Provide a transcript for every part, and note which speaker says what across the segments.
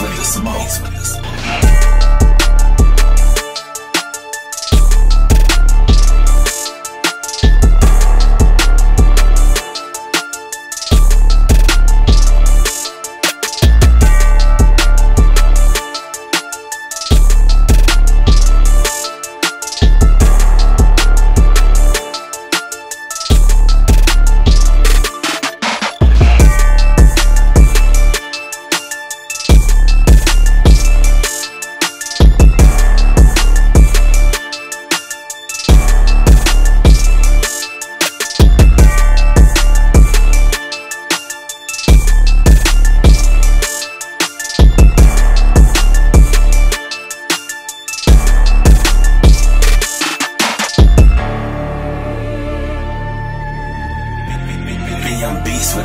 Speaker 1: with the smoke.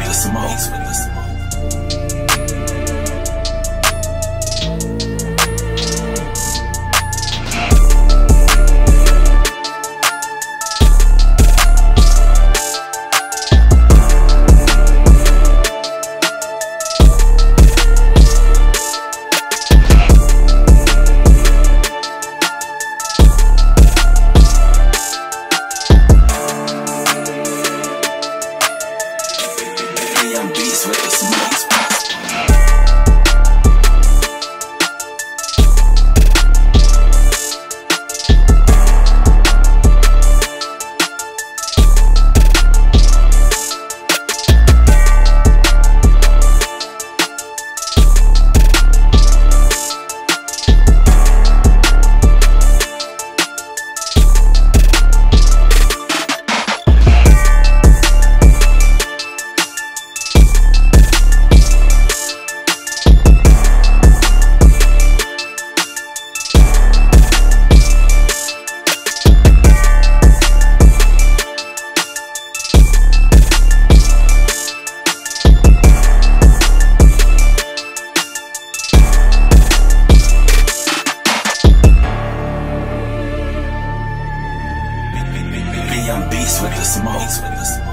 Speaker 1: With the smoke. Beats with the smoke.